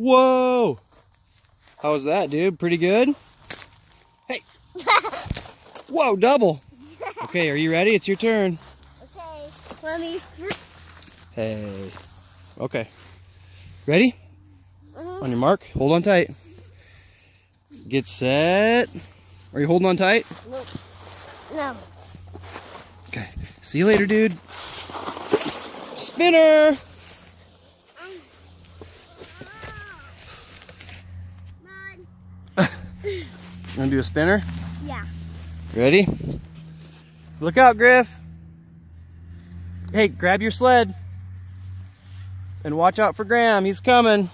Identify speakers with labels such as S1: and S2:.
S1: Whoa! How was that, dude? Pretty good? Hey! Whoa, double! Okay, are you ready? It's your turn.
S2: Okay, let me.
S1: Hey. Okay. Ready?
S2: Mhm.
S1: On your mark, hold on tight. Get set. Are you holding on tight?
S2: Nope. No.
S1: Okay. See you later, dude. Spinner! You wanna do a spinner?
S2: Yeah.
S1: Ready? Look out, Griff. Hey, grab your sled. And watch out for Graham, he's coming.